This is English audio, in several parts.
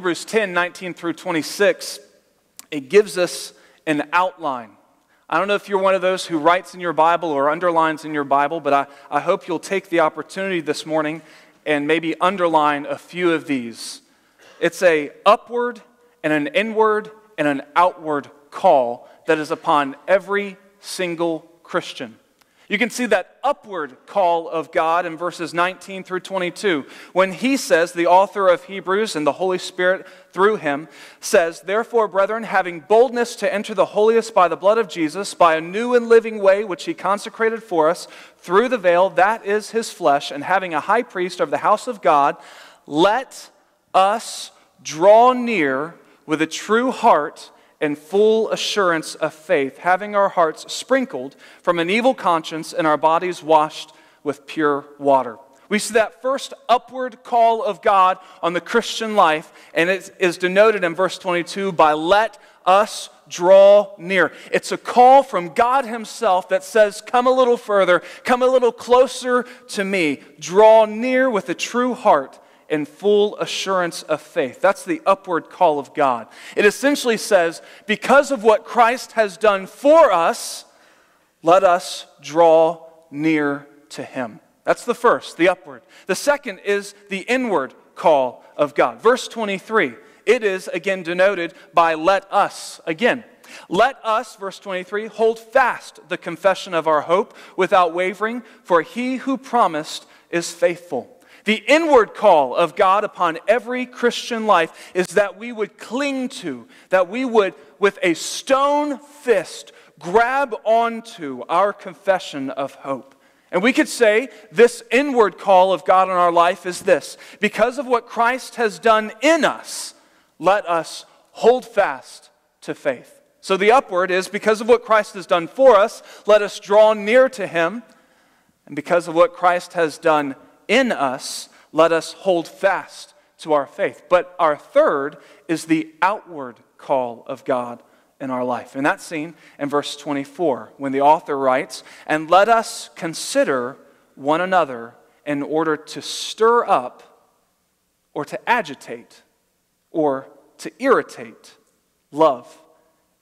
Hebrews 10 19 through 26, it gives us an outline. I don't know if you're one of those who writes in your Bible or underlines in your Bible, but I, I hope you'll take the opportunity this morning and maybe underline a few of these. It's a upward and an inward and an outward call that is upon every single Christian. You can see that upward call of God in verses 19 through 22 when he says, the author of Hebrews and the Holy Spirit through him says, Therefore, brethren, having boldness to enter the holiest by the blood of Jesus, by a new and living way which he consecrated for us through the veil, that is his flesh, and having a high priest over the house of God, let us draw near with a true heart and full assurance of faith, having our hearts sprinkled from an evil conscience and our bodies washed with pure water. We see that first upward call of God on the Christian life, and it is denoted in verse 22 by let us draw near. It's a call from God Himself that says, Come a little further, come a little closer to me, draw near with a true heart in full assurance of faith. That's the upward call of God. It essentially says, because of what Christ has done for us, let us draw near to him. That's the first, the upward. The second is the inward call of God. Verse 23, it is again denoted by let us. Again, let us, verse 23, hold fast the confession of our hope without wavering, for he who promised is faithful. The inward call of God upon every Christian life is that we would cling to, that we would, with a stone fist, grab onto our confession of hope. And we could say this inward call of God in our life is this because of what Christ has done in us, let us hold fast to faith. So the upward is because of what Christ has done for us, let us draw near to him. And because of what Christ has done in us, let us hold fast to our faith. But our third is the outward call of God in our life. And that's seen in verse 24 when the author writes, And let us consider one another in order to stir up or to agitate or to irritate love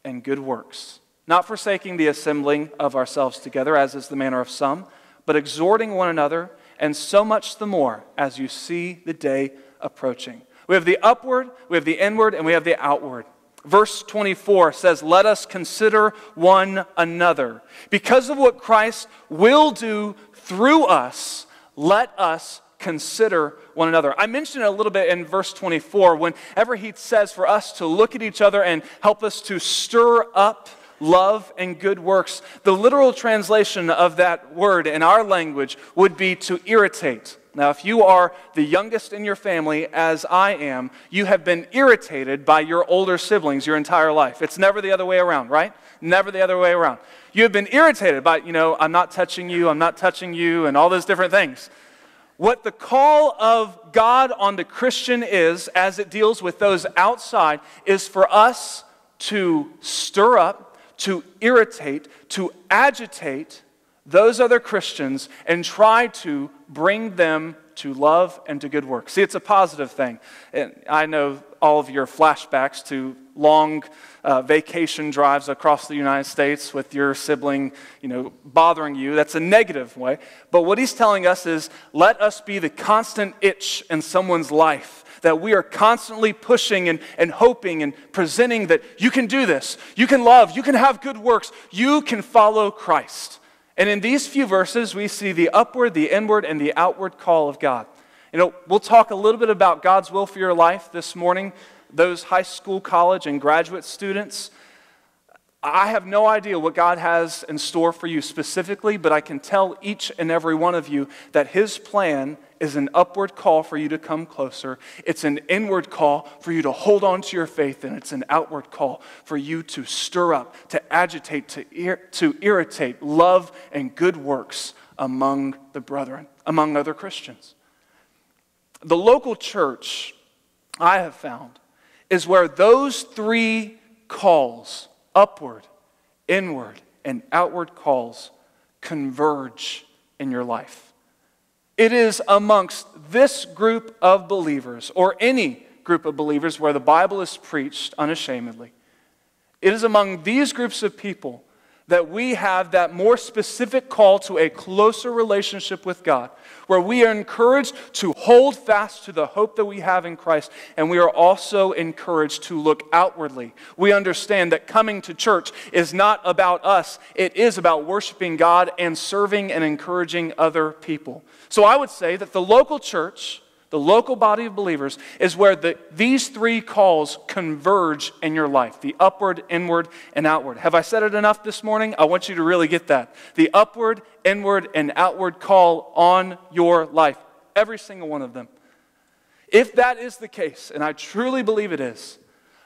and good works, not forsaking the assembling of ourselves together, as is the manner of some, but exhorting one another and so much the more as you see the day approaching. We have the upward, we have the inward, and we have the outward. Verse 24 says, Let us consider one another. Because of what Christ will do through us, let us consider one another. I mentioned it a little bit in verse 24 whenever he says for us to look at each other and help us to stir up love and good works. The literal translation of that word in our language would be to irritate. Now, if you are the youngest in your family, as I am, you have been irritated by your older siblings your entire life. It's never the other way around, right? Never the other way around. You have been irritated by, you know, I'm not touching you, I'm not touching you, and all those different things. What the call of God on the Christian is, as it deals with those outside, is for us to stir up to irritate, to agitate those other Christians and try to bring them to love and to good work. See, it's a positive thing. And I know all of your flashbacks to long uh, vacation drives across the United States with your sibling, you know, bothering you. That's a negative way. But what he's telling us is let us be the constant itch in someone's life that we are constantly pushing and, and hoping and presenting that you can do this, you can love, you can have good works, you can follow Christ. And in these few verses, we see the upward, the inward, and the outward call of God. You know, we'll talk a little bit about God's will for your life this morning. Those high school, college, and graduate students, I have no idea what God has in store for you specifically, but I can tell each and every one of you that His plan is an upward call for you to come closer. It's an inward call for you to hold on to your faith, and it's an outward call for you to stir up, to agitate, to, ir- to irritate love and good works among the brethren, among other Christians. The local church, I have found, is where those three calls upward, inward, and outward calls converge in your life. It is amongst this group of believers, or any group of believers where the Bible is preached unashamedly. It is among these groups of people that we have that more specific call to a closer relationship with God, where we are encouraged to hold fast to the hope that we have in Christ, and we are also encouraged to look outwardly. We understand that coming to church is not about us, it is about worshiping God and serving and encouraging other people. So I would say that the local church the local body of believers, is where the, these three calls converge in your life the upward, inward, and outward. Have I said it enough this morning? I want you to really get that. The upward, inward, and outward call on your life. Every single one of them. If that is the case, and I truly believe it is,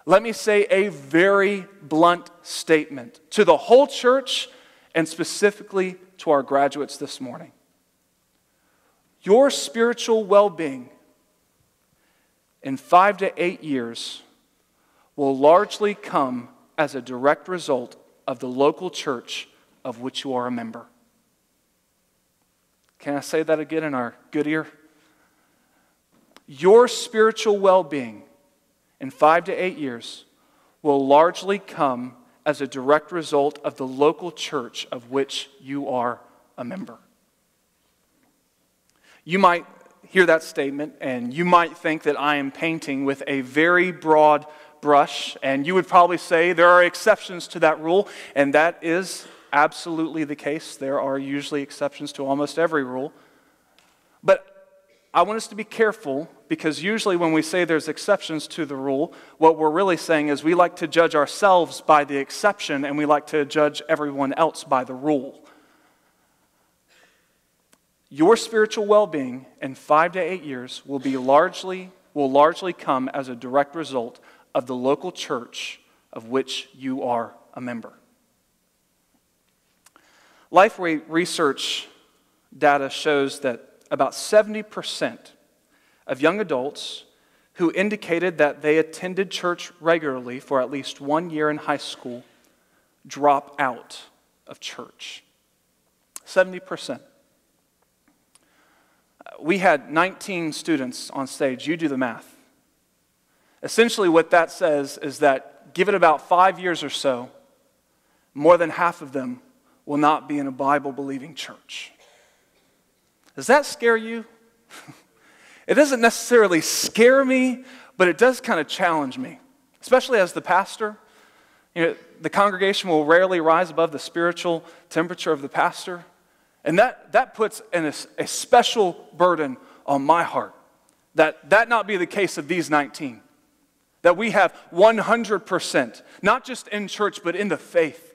let me say a very blunt statement to the whole church and specifically to our graduates this morning. Your spiritual well being in five to eight years will largely come as a direct result of the local church of which you are a member. Can I say that again in our good ear? Your spiritual well being in five to eight years will largely come as a direct result of the local church of which you are a member. You might hear that statement and you might think that I am painting with a very broad brush, and you would probably say there are exceptions to that rule, and that is absolutely the case. There are usually exceptions to almost every rule. But I want us to be careful because usually when we say there's exceptions to the rule, what we're really saying is we like to judge ourselves by the exception and we like to judge everyone else by the rule. Your spiritual well-being in 5 to 8 years will be largely will largely come as a direct result of the local church of which you are a member. Lifeway research data shows that about 70% of young adults who indicated that they attended church regularly for at least one year in high school drop out of church. 70% we had 19 students on stage. You do the math. Essentially, what that says is that give it about five years or so, more than half of them will not be in a Bible believing church. Does that scare you? it doesn't necessarily scare me, but it does kind of challenge me, especially as the pastor. You know, the congregation will rarely rise above the spiritual temperature of the pastor. And that, that puts an, a special burden on my heart. That that not be the case of these 19. That we have 100%, not just in church, but in the faith,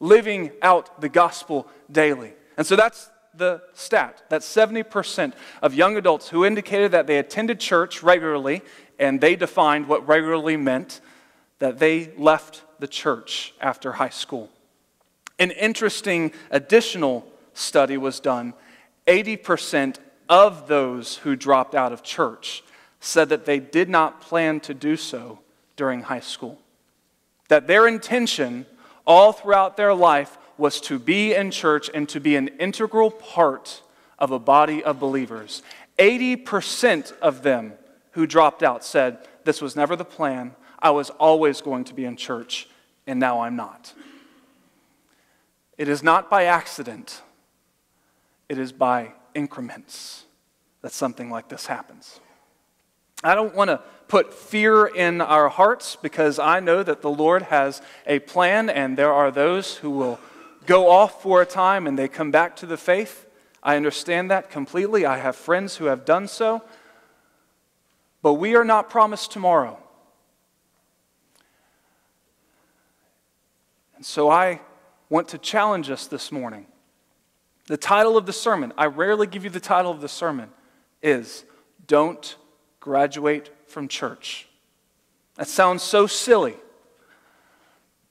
living out the gospel daily. And so that's the stat that 70% of young adults who indicated that they attended church regularly, and they defined what regularly meant, that they left the church after high school. An interesting additional study was done, 80% of those who dropped out of church said that they did not plan to do so during high school. That their intention all throughout their life was to be in church and to be an integral part of a body of believers. 80% of them who dropped out said, This was never the plan. I was always going to be in church, and now I'm not. It is not by accident it is by increments that something like this happens. I don't want to put fear in our hearts because I know that the Lord has a plan, and there are those who will go off for a time and they come back to the faith. I understand that completely. I have friends who have done so. But we are not promised tomorrow. And so I want to challenge us this morning the title of the sermon, I rarely give you the title of the sermon, is Don't Graduate from Church. That sounds so silly.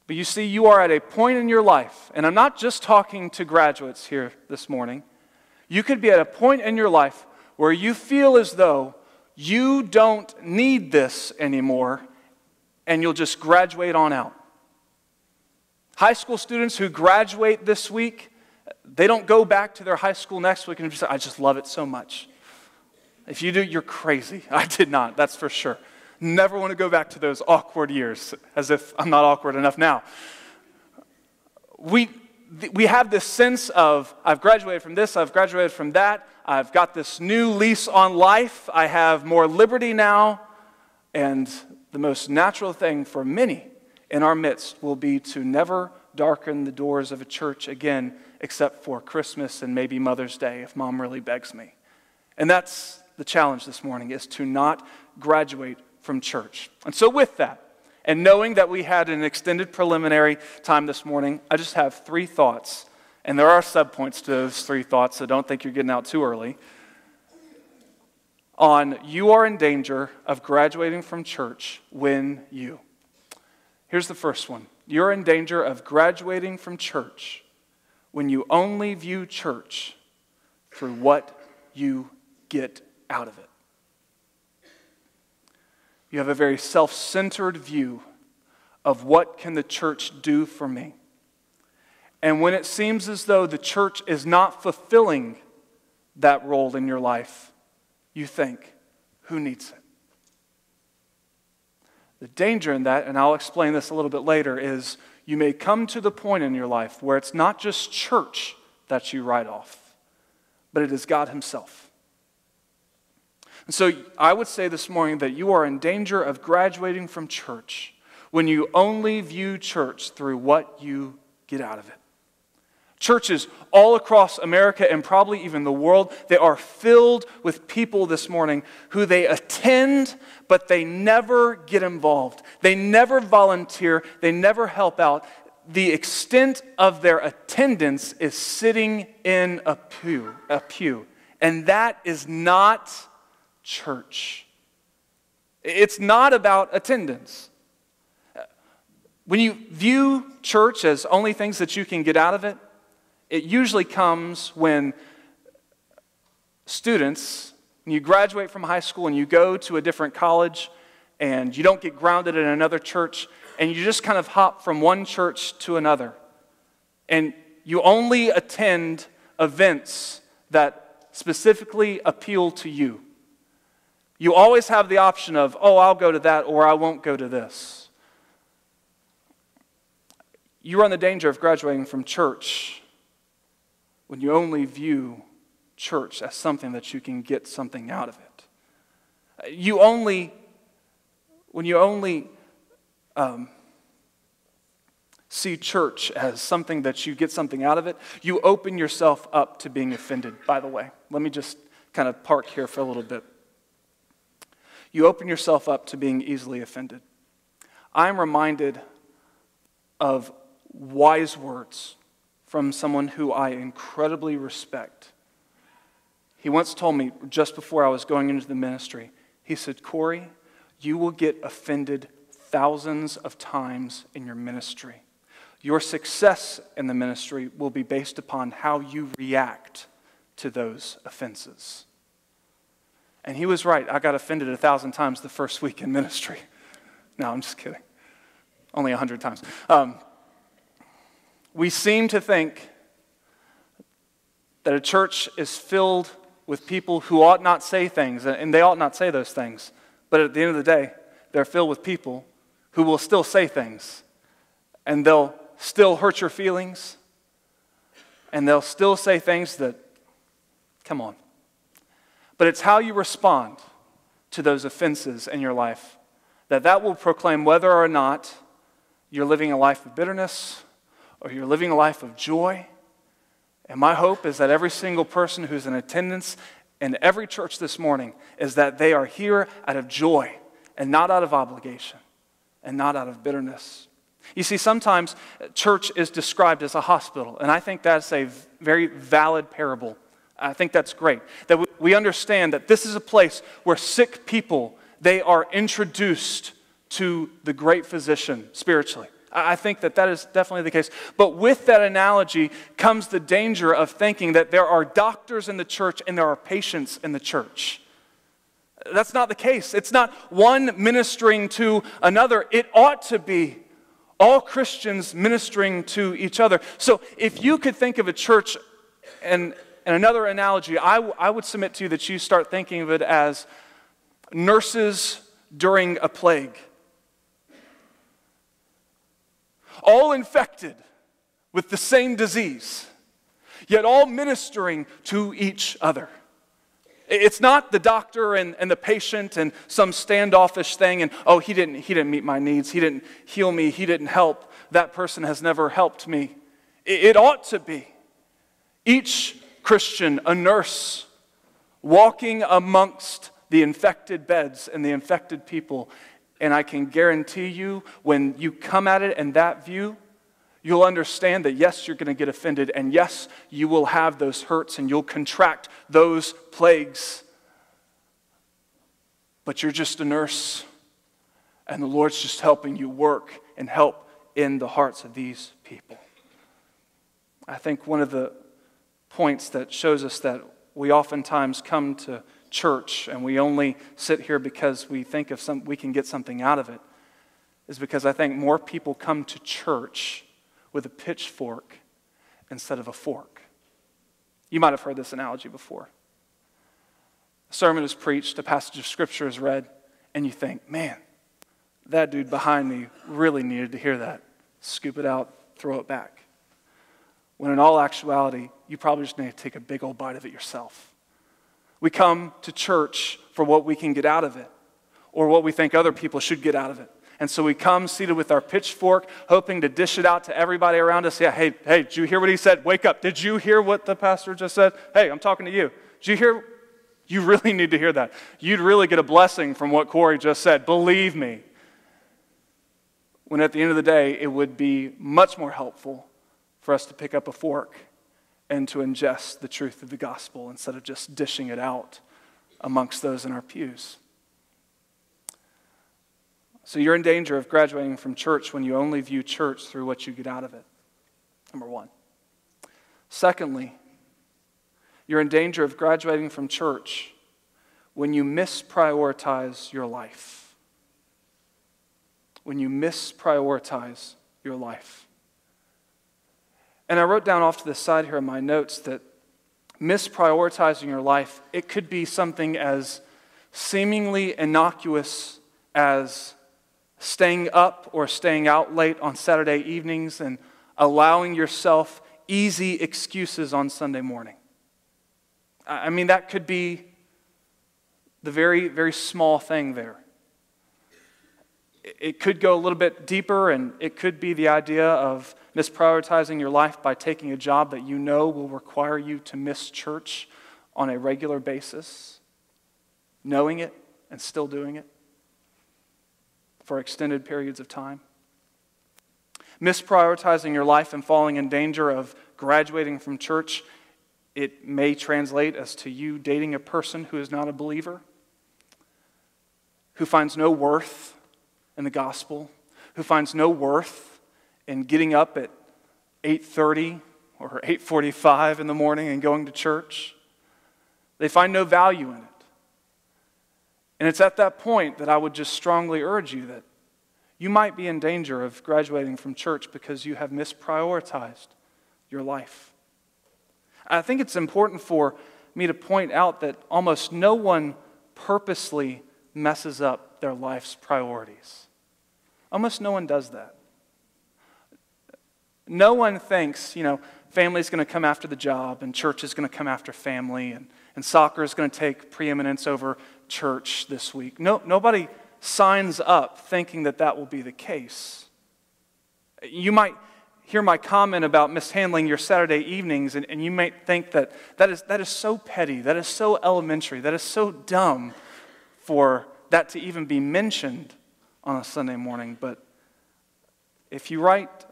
But you see, you are at a point in your life, and I'm not just talking to graduates here this morning. You could be at a point in your life where you feel as though you don't need this anymore, and you'll just graduate on out. High school students who graduate this week, they don't go back to their high school next week and just say, I just love it so much. If you do, you're crazy. I did not, that's for sure. Never want to go back to those awkward years, as if I'm not awkward enough now. We, we have this sense of, I've graduated from this, I've graduated from that, I've got this new lease on life, I have more liberty now, and the most natural thing for many in our midst will be to never darken the doors of a church again except for Christmas and maybe Mother's Day if mom really begs me. And that's the challenge this morning is to not graduate from church. And so with that, and knowing that we had an extended preliminary time this morning, I just have three thoughts. And there are subpoints to those three thoughts, so don't think you're getting out too early. On you are in danger of graduating from church when you. Here's the first one you're in danger of graduating from church when you only view church through what you get out of it. You have a very self centered view of what can the church do for me. And when it seems as though the church is not fulfilling that role in your life, you think, who needs it? The danger in that, and I'll explain this a little bit later, is you may come to the point in your life where it's not just church that you write off, but it is God Himself. And so I would say this morning that you are in danger of graduating from church when you only view church through what you get out of it. Churches all across America and probably even the world, they are filled with people this morning who they attend, but they never get involved. They never volunteer, they never help out. The extent of their attendance is sitting in a pew, a pew. And that is not church. It's not about attendance. When you view church as only things that you can get out of it, it usually comes when students, when you graduate from high school and you go to a different college and you don't get grounded in another church and you just kind of hop from one church to another. And you only attend events that specifically appeal to you. You always have the option of, oh, I'll go to that or I won't go to this. You run the danger of graduating from church when you only view church as something that you can get something out of it. You only, when you only um, see church as something that you get something out of it, you open yourself up to being offended, by the way. Let me just kind of park here for a little bit. You open yourself up to being easily offended. I'm reminded of wise words from someone who I incredibly respect. He once told me just before I was going into the ministry, he said, Corey, you will get offended thousands of times in your ministry. Your success in the ministry will be based upon how you react to those offenses. And he was right. I got offended a thousand times the first week in ministry. No, I'm just kidding. Only a hundred times. Um, we seem to think that a church is filled with people who ought not say things, and they ought not say those things. But at the end of the day, they're filled with people who will still say things, and they'll still hurt your feelings, and they'll still say things that, come on. But it's how you respond to those offenses in your life that that will proclaim whether or not you're living a life of bitterness or you're living a life of joy. And my hope is that every single person who's in attendance in every church this morning is that they are here out of joy and not out of obligation and not out of bitterness. You see, sometimes church is described as a hospital, and I think that's a very valid parable. I think that's great. That we understand that this is a place where sick people, they are introduced to the great physician spiritually. I think that that is definitely the case. But with that analogy comes the danger of thinking that there are doctors in the church and there are patients in the church. That's not the case. It's not one ministering to another. It ought to be all Christians ministering to each other. So if you could think of a church and, and another analogy, I, w- I would submit to you that you start thinking of it as nurses during a plague. All infected with the same disease, yet all ministering to each other. It's not the doctor and, and the patient and some standoffish thing and, oh, he didn't, he didn't meet my needs. He didn't heal me. He didn't help. That person has never helped me. It, it ought to be. Each Christian, a nurse, walking amongst the infected beds and the infected people. And I can guarantee you, when you come at it in that view, You'll understand that yes, you're going to get offended, and yes, you will have those hurts and you'll contract those plagues. But you're just a nurse, and the Lord's just helping you work and help in the hearts of these people. I think one of the points that shows us that we oftentimes come to church and we only sit here because we think of some, we can get something out of it is because I think more people come to church with a pitchfork instead of a fork. You might have heard this analogy before. A sermon is preached, a passage of scripture is read, and you think, man, that dude behind me really needed to hear that. Scoop it out, throw it back. When in all actuality, you probably just need to take a big old bite of it yourself. We come to church for what we can get out of it or what we think other people should get out of it. And so we come seated with our pitchfork, hoping to dish it out to everybody around us. Yeah, hey, hey, did you hear what he said? Wake up. Did you hear what the pastor just said? Hey, I'm talking to you. Did you hear? You really need to hear that. You'd really get a blessing from what Corey just said. Believe me. When at the end of the day, it would be much more helpful for us to pick up a fork and to ingest the truth of the gospel instead of just dishing it out amongst those in our pews. So you're in danger of graduating from church when you only view church through what you get out of it. Number one. Secondly, you're in danger of graduating from church when you misprioritize your life. When you misprioritize your life. And I wrote down off to the side here in my notes that misprioritizing your life, it could be something as seemingly innocuous as staying up or staying out late on Saturday evenings and allowing yourself easy excuses on Sunday morning. I mean, that could be the very, very small thing there. It could go a little bit deeper, and it could be the idea of misprioritizing your life by taking a job that you know will require you to miss church on a regular basis, knowing it and still doing it for extended periods of time. Misprioritizing your life and falling in danger of graduating from church, it may translate as to you dating a person who is not a believer, who finds no worth in the gospel, who finds no worth in getting up at 8:30 or 8:45 in the morning and going to church. They find no value in it. And it's at that point that I would just strongly urge you that you might be in danger of graduating from church because you have misprioritized your life. I think it's important for me to point out that almost no one purposely messes up their life's priorities. Almost no one does that. No one thinks, you know, family's going to come after the job and church is going to come after family and, and soccer is going to take preeminence over church this week. No, nobody signs up thinking that that will be the case. You might hear my comment about mishandling your Saturday evenings, and, and you might think that that is, that is so petty, that is so elementary, that is so dumb for that to even be mentioned on a Sunday morning. But if you write,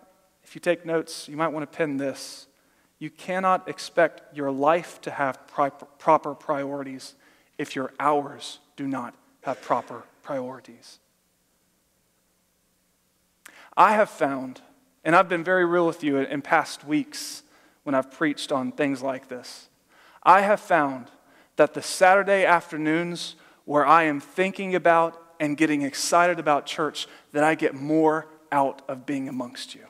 if you take notes, you might want to pin this. You cannot expect your life to have proper priorities if your hours do not have proper priorities. I have found, and I've been very real with you in past weeks when I've preached on things like this, I have found that the Saturday afternoons where I am thinking about and getting excited about church, that I get more out of being amongst you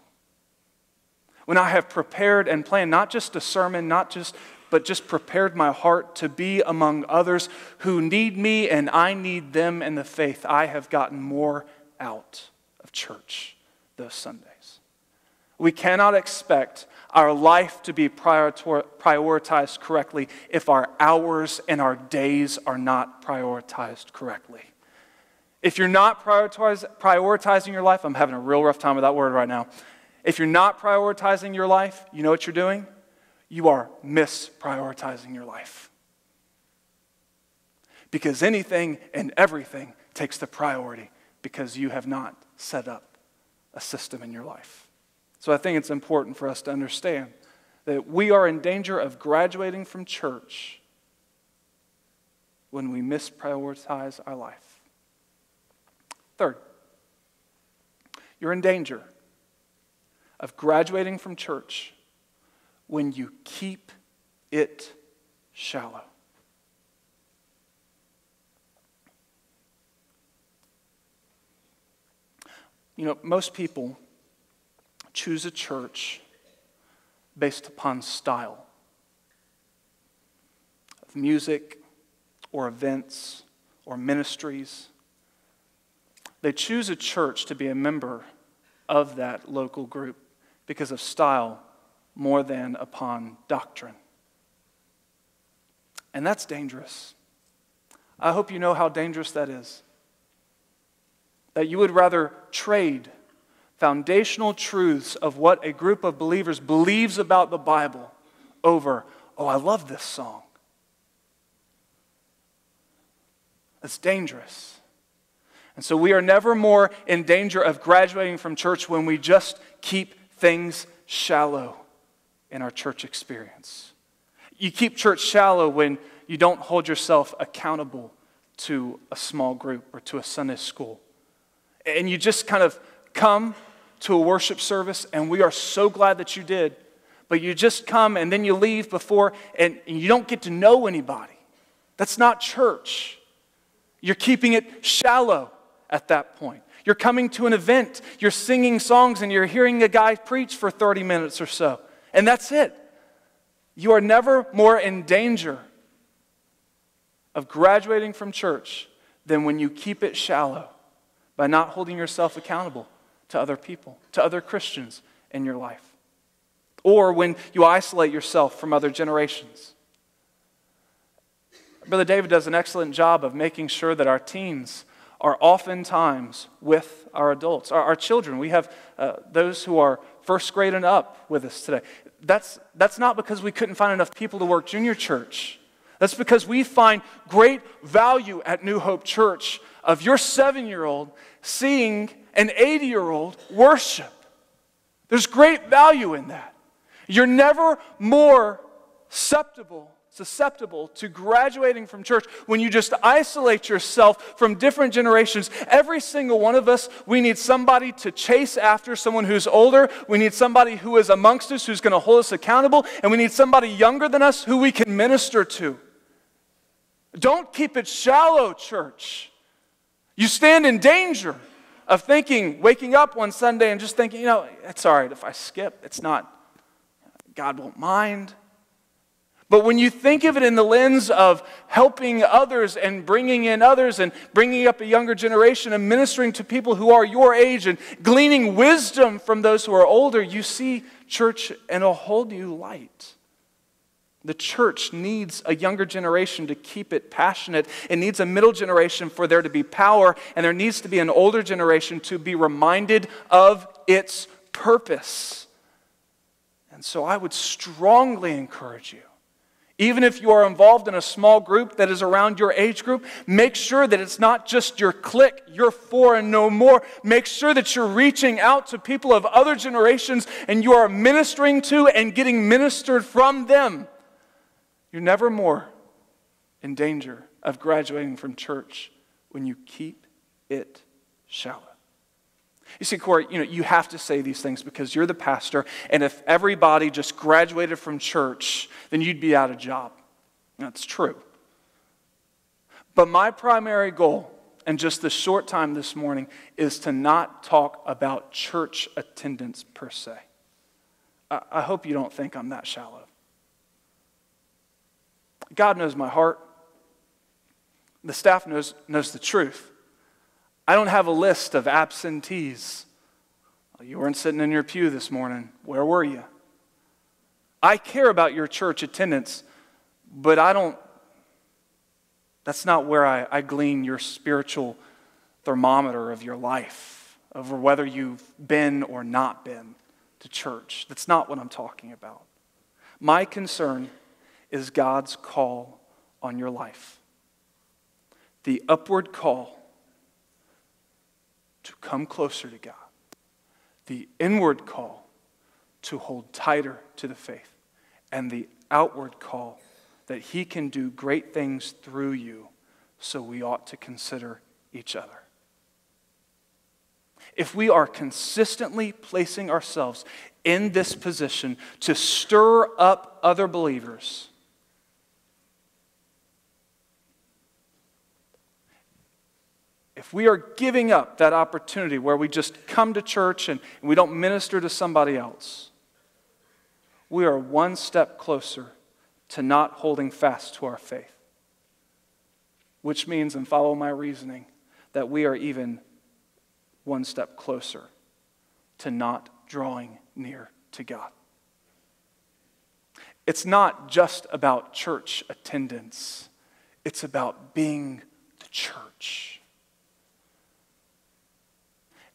when I have prepared and planned not just a sermon, not just but just prepared my heart to be among others who need me and I need them in the faith. I have gotten more out of church those Sundays. We cannot expect our life to be prioritized correctly if our hours and our days are not prioritized correctly. If you're not prioritizing your life, I'm having a real rough time with that word right now. If you're not prioritizing your life, you know what you're doing? You are misprioritizing your life. Because anything and everything takes the priority because you have not set up a system in your life. So I think it's important for us to understand that we are in danger of graduating from church when we misprioritize our life. Third, you're in danger of graduating from church when you keep it shallow. You know, most people choose a church based upon style of music or events or ministries. They choose a church to be a member of that local group because of style more than upon doctrine. And that's dangerous. I hope you know how dangerous that is. That you would rather trade foundational truths of what a group of believers believes about the Bible over, oh, I love this song. That's dangerous. And so we are never more in danger of graduating from church when we just keep things shallow in our church experience. You keep church shallow when you don't hold yourself accountable to a small group or to a Sunday school. And you just kind of come to a worship service, and we are so glad that you did, but you just come and then you leave before, and, you don't get to know anybody. That's not church. You're keeping it shallow at that point. You're coming to an event, you're singing songs, and you're hearing a guy preach for 30 minutes or so. And that's it. You are never more in danger of graduating from church than when you keep it shallow by not holding yourself accountable to other people, to other Christians in your life, or when you isolate yourself from other generations. Brother David does an excellent job of making sure that our teens are oftentimes with our adults, our, our children. We have uh, those who are first grade and up with us today. That's, that's not because we couldn't find enough people to work junior church. That's because we find great value at New Hope Church of your seven year old seeing an 80 year old worship. There's great value in that. You're never more susceptible susceptible to graduating from church when you just isolate yourself from different generations. Every single one of us, we need somebody to chase after, someone who's older. We need somebody who is amongst us, who's going to hold us accountable. And we need somebody younger than us who we can minister to. Don't keep it shallow, church. You stand in danger of thinking, waking up one Sunday and just thinking, you know, it's all right if I skip. It's not, God won't mind. But when you think of it in the lens of helping others and bringing in others and bringing up a younger generation and ministering to people who are your age and gleaning wisdom from those who are older, you see church in a whole new light. The church needs a younger generation to keep it passionate. It needs a middle generation for there to be power, and there needs to be an older generation to be reminded of its purpose. And so I would strongly encourage you even if you are involved in a small group that is around your age group, make sure that it's not just your clique, your four and no more. Make sure that you're reaching out to people of other generations and you are ministering to and getting ministered from them. You're never more in danger of graduating from church when you keep it shallow. You see, Corey, you know, you have to say these things because you're the pastor, and if everybody just graduated from church, then you'd be out of job. That's true. But my primary goal in just this short time this morning is to not talk about church attendance per se. I, I hope you don't think I'm that shallow. God knows my heart. The staff knows, knows the truth. I don't have a list of absentees. You weren't sitting in your pew this morning. Where were you? I care about your church attendance, but I don't, that's not where I, I glean your spiritual thermometer of your life, over whether you've been or not been to church. That's not what I'm talking about. My concern is God's call on your life. The upward call to come closer to God, the inward call to hold tighter to the faith, and the outward call that He can do great things through you, so we ought to consider each other. If we are consistently placing ourselves in this position to stir up other believers, if we are giving up that opportunity where we just come to church and, we don't minister to somebody else, we are one step closer to not holding fast to our faith. Which means, and follow my reasoning, that we are even one step closer to not drawing near to God. It's not just about church attendance, it's about being the church.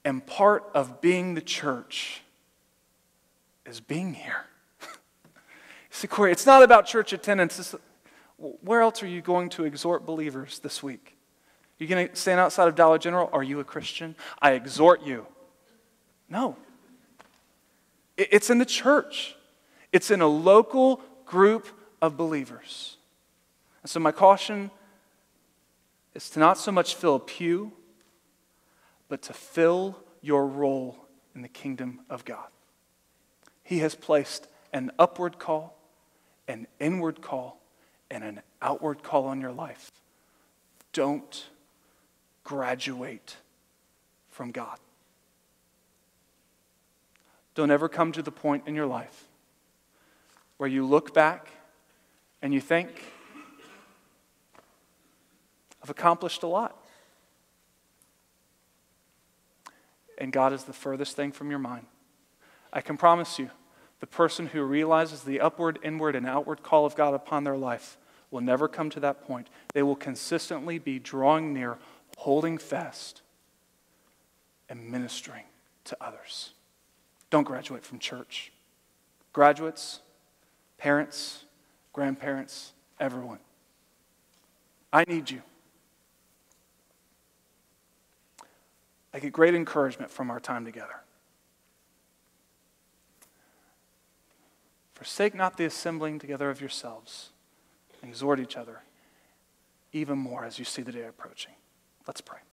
And part of being the church is being here. See, Corey, it's not about church attendance. It's, where else are you going to exhort believers this week? You going to stand outside of Dollar General? Are you a Christian? I exhort you. No. It's in the church, it's in a local group of believers. And so, my caution is to not so much fill a pew but to fill your role in the kingdom of God. He has placed an upward call, an inward call, and an outward call on your life. Don't graduate from God. Don't ever come to the point in your life where you look back and you think, I've accomplished a lot. And God is the furthest thing from your mind. I can promise you, the person who realizes the upward, inward, and outward call of God upon their life will never come to that point. They will consistently be drawing near, holding fast, and ministering to others. Don't graduate from church. Graduates, parents, grandparents, everyone. I need you. I get great encouragement from our time together. Forsake not the assembling together of yourselves, exhort each other even more as you see the day approaching. Let's pray.